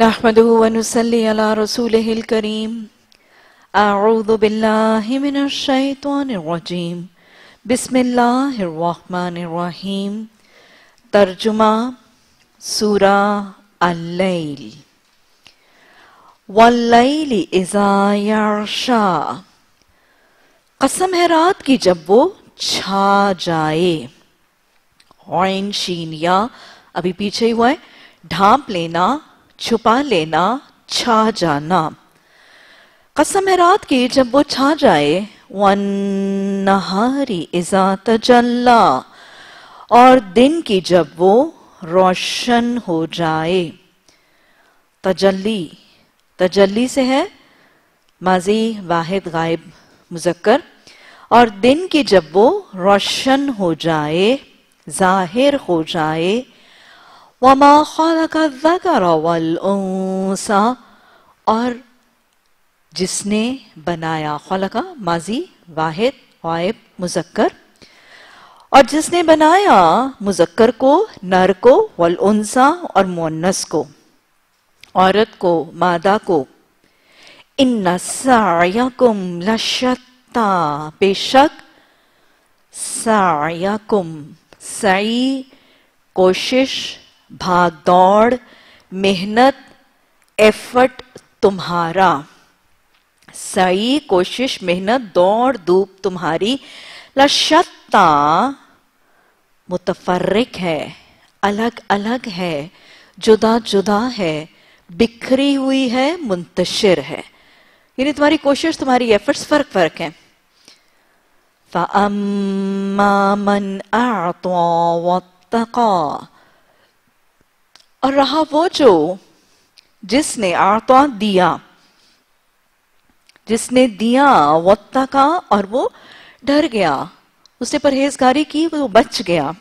नहमदहु अला रसूलिहिल करीम अऊज़ु बिल्लाहि मिनश शैतानिर रजीम बिस्मिल्लाहिर रहमानिर रहीम तर्जुमा सूरा अल-लैल वल्लैलि कसम है रात की जब वो छा जाए ऑइन शीन या अभी पीछे हुआ है ढांप लेना छुपा लेना, छा जाना। कसम है रात की, जब वो छा जाए, वन नहारी इजा तजल्ला। और दिन की जब वो रोशन हो जाए। तजल्ली तजल्ली से है माजी वाहिद गायब मुजक्कर। और दिन की जब वो रोशन हो जाए, ज़ाहिर हो जाए वमा खलका ज़कर वल उनसा और जिसने बनाया, खलका, माजी, वाहिद, गायब, मुजक्कर और जिसने बनाया मुजक्कर को, नर को वल उनसा और मुन्नस को, औरत को, मादा को। इन सायाकुम लशत्ता, बेशक सायाकुम सई कोशिश भाग, दौड़, मेहनत एफर्ट तुम्हारा। सही कोशिश, मेहनत, दौड़, धूप तुम्हारी। लशत्ता मुतफर्रिक है अलग अलग है जुदा जुदा है, बिखरी हुई है, मुंतशिर है। यानी तुम्हारी कोशिश, तुम्हारी एफर्ट्स फ़र्क फ़र्क है। मन और रहा वो जो जिसने आर्ता दिया, जिसने दिया वत्ता का और वो डर गया, उसने परहेजगारी की, वो बच गया।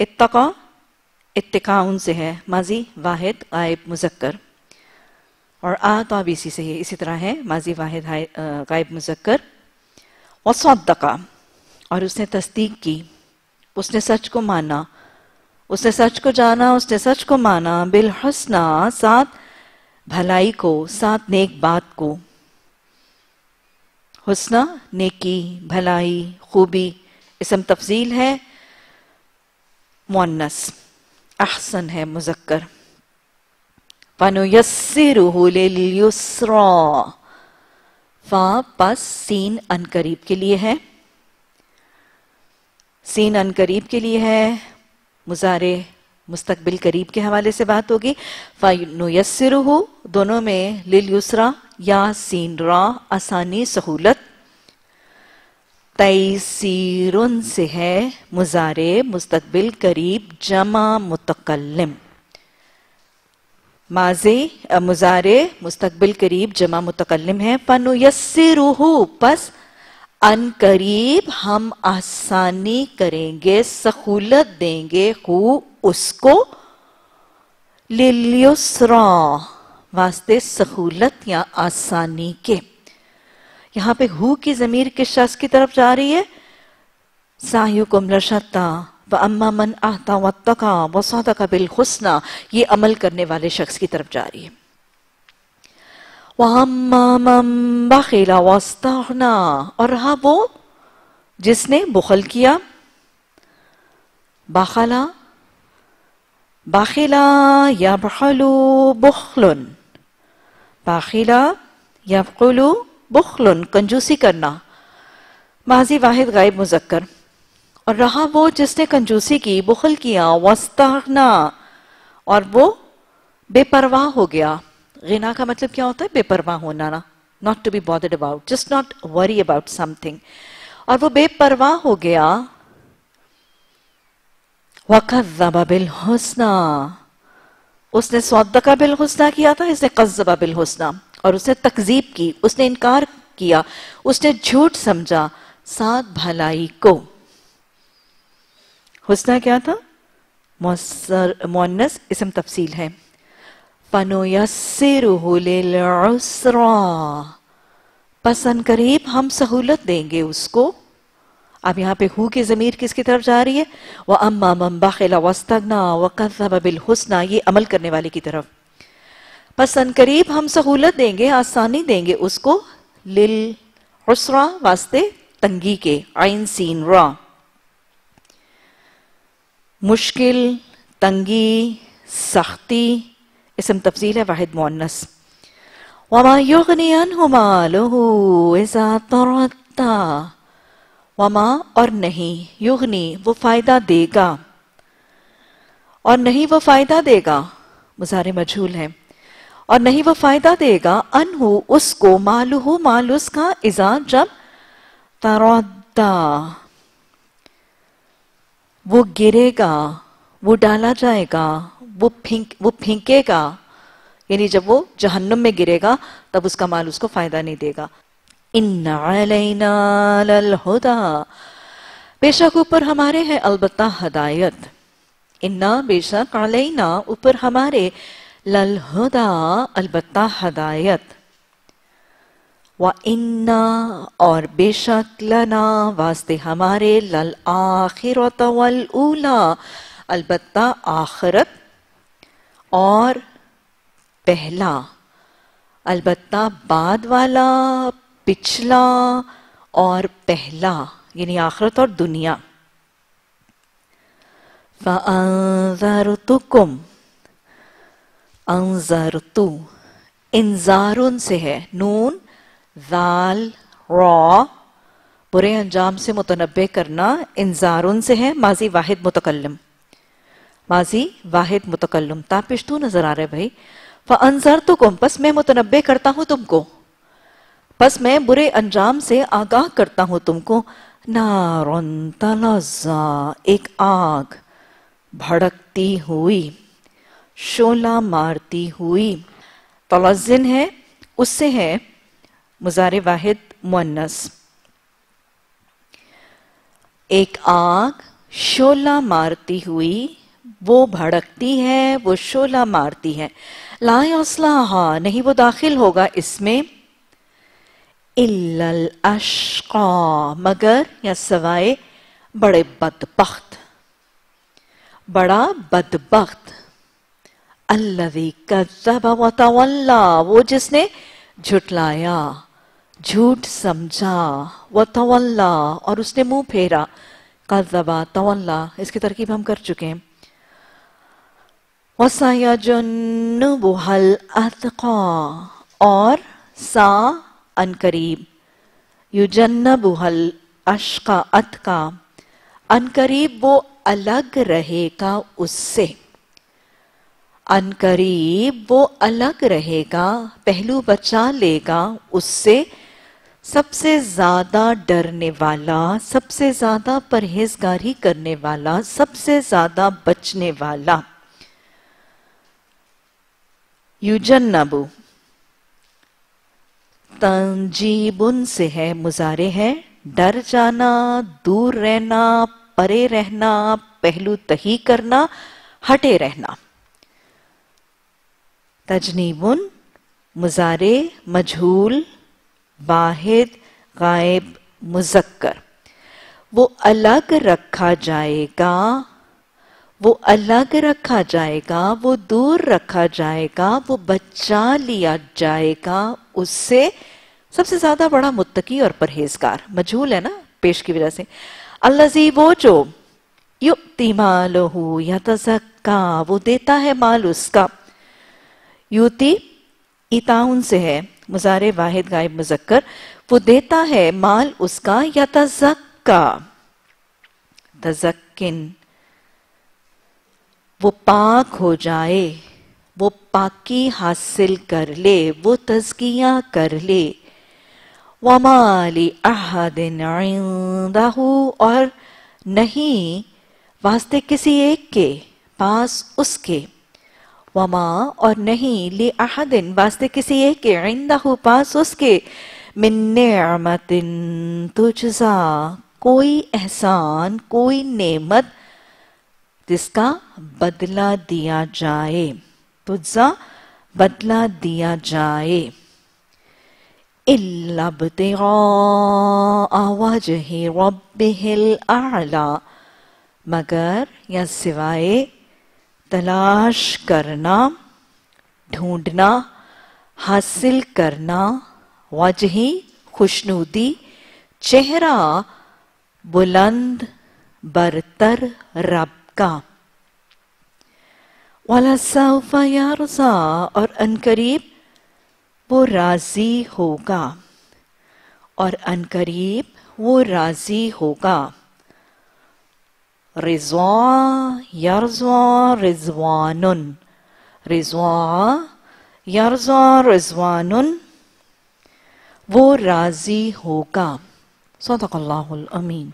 इत्तका, इत्तिकाउन से है। माजी वाहिद गायब मुजक्कर। और आ तो अब इसी से है, इसी तरह है। माजी वाहिद गायब मुजक्कर। और सौदका और उसने तस्दीक की। उसने सच को माना। उसने सच को जाना, उसने सच को माना बिल हसना साथ भलाई को साथ नेक बात को। हुसना, नेकी, भलाई, खूबी, इसम तफजील है। मुन्नस अहसन है, मुजक्कर। फा, पस, सीन अनकरीब के लिए है। सीन अनकरीब के लिए है। मुजारे मुस्तकबिल करीब के हवाले से बात होगी। फ़ानुयस्सिरुहु दोनों में लिल युसरा या सीन रा, आसानी, सहूलत। तयसीरुन से है मुजारे मुस्तकबिल करीब जमा मुतकल्लिम। माजे मुजारे मुस्तकबिल करीब जमा मुतकलम है। फनुयस्सिरुहु पस अन करीब हम आसानी करेंगे, सहूलत देंगे हु उसको। लिलियुसरा वास्ते सहूलत या आसानी के। यहाँ पे हु की जमीर किस शख्स की तरफ़ जा रही है? सायु कुमलशता व अम्मा मन आहता वत्तका वसादका बिल हुस्ना, ये अमल करने वाले शख्स की तरफ़ जा रही है। बखिला वस्ताना और रहा वो जिसने बुखल किया बाखला बाखिला या बखलू बुखलन बाखिला या बुखलन कंजूसी करना माजी वाहिद गायब मुजक्कर और रहा वो जिसने कंजूसी की बुखल किया वस्ताना और वो बेपरवाह हो गया गिना का मतलब क्या होता है बेपरवाह होना ना not to be bothered about just not worry about something और वो बेपरवाह हो गया वक़ज़्ज़बा बिल हुस्ना उसने सौदका बिल हुस्ना किया था, इसने कज़्ज़बा बिल हुस्ना और उसने तकजीब की, उसने इनकार किया, उसने झूठ समझा, साथ भलाई को। हुस्ना क्या था? मोन्नस इसम तफसील है। पसन करीब हम सहूलत देंगे उसको। अब यहाँ पे हु की जमीर किसकी तरफ़ जा रही है? वह अम्मा वस्तगना व बिल हुसना ये अमल करने वाले की तरफ़। बस करीब हम सहूलत देंगे, आसानी देंगे उसको लिल उसरा वास्ते तंगी के, आइन सीन रा। मुश्किल, तंगी, सख्ती इसम तफसील है वाहिद मुन्नस वमा और नहीं युगनी वो फ़ायदा देगा और नहीं वो फ़ायदा देगा मुजारे मजहूल है और नहीं वो फ़ायदा देगा अनहु उसको मालूहु माल उसका इजा जब तरद्दा वो गिरेगा वो डाला जाएगा वो फेंक, वो फेंकेगा, यानी जब वो जहन्नुम में गिरेगा, तब उसका माल उसको फ़ायदा नहीं देगा। इन्ना बेशक ऊपर हमारे है अलबत्ता हदायत। इन्ना बेशक अलैना ऊपर हमारे लल हुदा, अलबत्ता हदायत। व इन्ना और बेशक लना वास्ते हमारे लल आखिरत वल ऊला, अलबत्ता आखरत और पहला, अलबत्ता बाद वाला, पिछला और पहला, यानी आखरत और दुनिया। फ़ाज़रतुकुम अंजरतु, इंजारुन से है, नून, जाल, रॉ, बुरे अंजाम से मुतनबे करना, इंजारुन से है, माजी वाहिद मुतकलम माजी वाहिद मुतकलम तापिश नज़र आ रहे भाई। अनजर तो कुम बस मैं मुतनबे करता हूँ तुमको। बस मैं बुरे अंजाम से आगाह करता हूँ तुमको। नारन एक आग भड़कती हुई, शोला मारती हुई। तलजिन है, उससे है, मुजार वाहिद मुन्नस एक आग शोला मारती हुई वो भड़कती है, वो शोला मारती है। लास्लाहा नहीं वो दाखिल होगा इसमें। इल्लल अशका, मगर, या सवाए, बड़े बदबख्त। बड़ा बदबख्त। अल्लवी कल्ला वो जिसने झुटलाया, झूठ समझा, व तवल्ला, और उसने मुँह फेरा। कजबा तवल्ला, इसकी तरकीब हम कर चुके हैं। वसायजुन्नुबुहल अतका और सा अनकरीब युजन्नबुहल अशका अतका अनकरीब वो अलग रहेगा उससे अनकरीब वो अलग रहेगा पहलू बचा लेगा उससे सबसे ज़्यादा डरने वाला सबसे ज़्यादा परहेजगारी करने वाला सबसे ज़्यादा बचने वाला युजन्नबु। तंजीबुन से है मुजारे है। डर जाना, दूर रहना, परे रहना, पहलू तही करना, हटे रहना। तजनीबुन, मुजारे, मजहूल, वाहिद, गायब, मुजक्कर। वो अलग रखा जाएगा वो अलग रखा जाएगा, वो दूर रखा जाएगा, वो बचा लिया जाएगा, उससे सबसे ज़्यादा बड़ा मुत्तकी और परहेजगार। मजहूल है ना, पेश की वजह से। अल्लाजी वो जो युक्ति मालहू या तजक्का, वो देता है माल उसका। युति इताउन से है, मुजारे वाहिद गायब मुजक्कर। वो देता है माल उसका या तजक्का? तजक्किन। वो पाक हो जाए, वो पाकी हासिल कर ले, वो तजकिया कर ले। वमाली अहदिन और नहीं वास्ते किसी एक के पास उसके। वमा और नहीं ले अहदिन वास्ते किसी एक के इंदाहू पास उसके। मिन्ने तुझा कोई एहसान, कोई नेमत जिसका बदला दिया जाए। तुझा बदला दिया जाए। वजह रब्बिहिल आला, मगर या सिवाय तलाश करना, ढूंढना, हासिल करना, वजही खुशनुदी, चेहरा बुलंद, बरतर रब का। वाला सौफा यारजा और अनकरीब वो राज़ी होगा। और अनकरीब वो राज़ी होगा। रिजवा यरजवा रिजवान रिजवा यरजा रिजवान वो राज़ी होगा। सदक़ल्लाहुल अमीन।